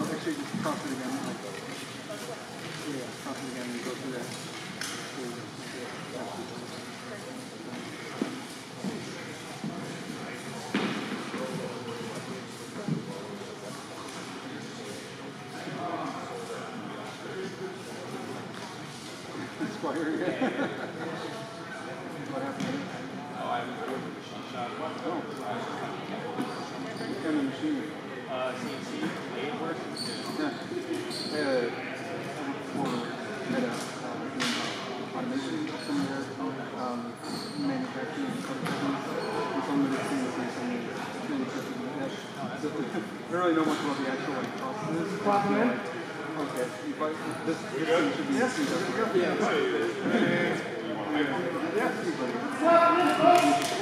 well, actually, just cross it again. Yeah, cross it again and go through that. Squire, yeah. really know much about the actual like process. Is Plop. Okay. This, thing should be. Yes, yeah. Yeah. Yeah. Yeah.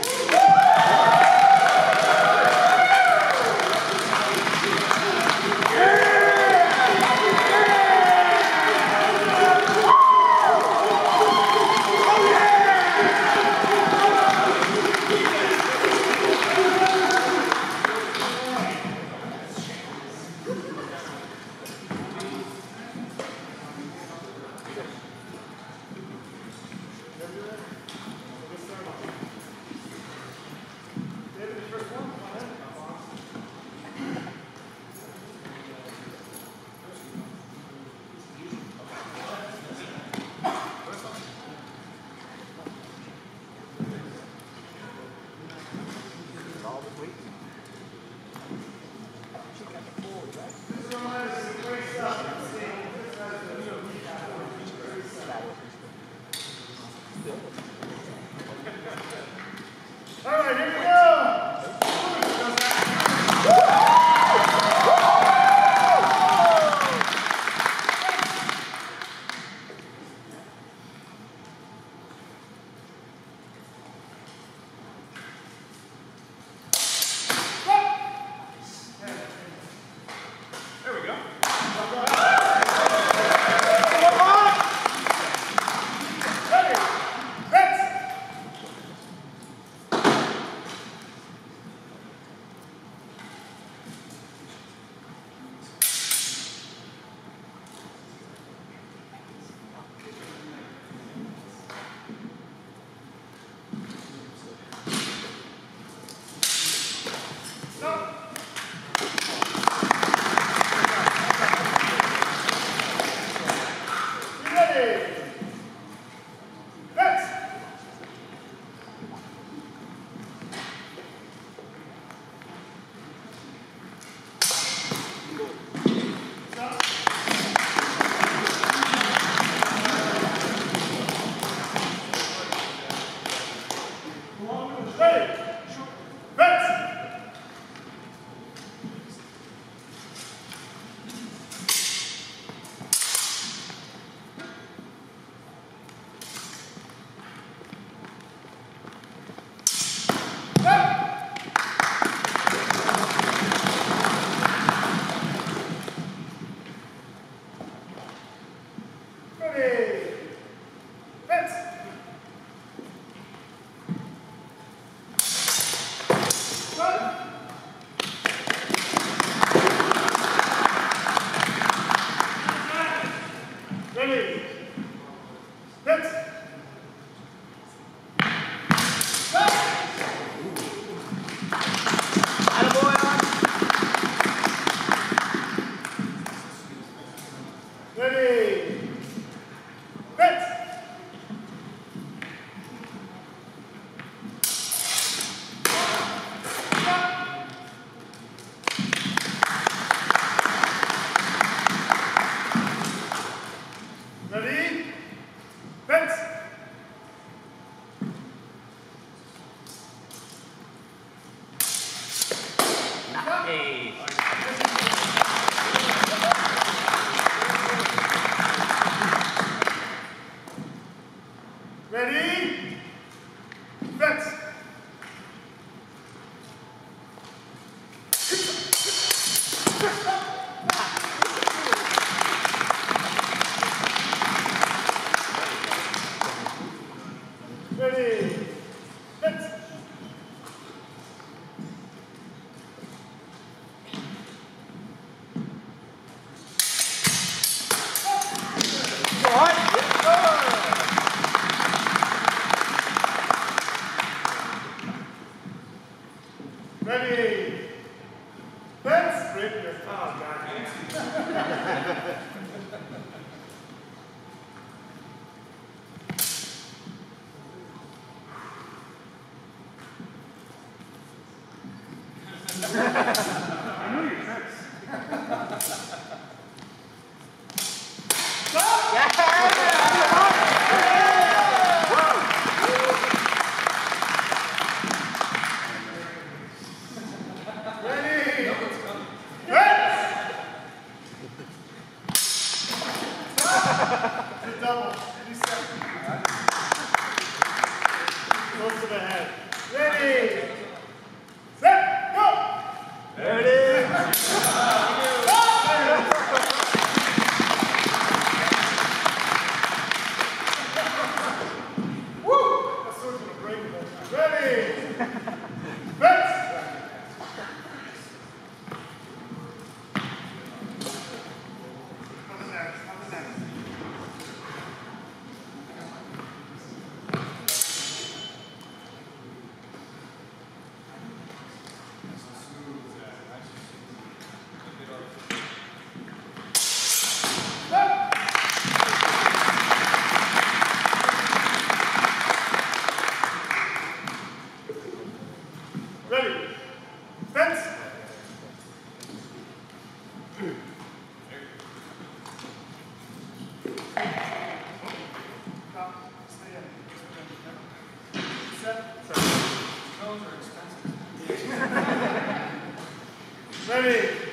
Ready?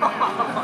Ha ha ha ha!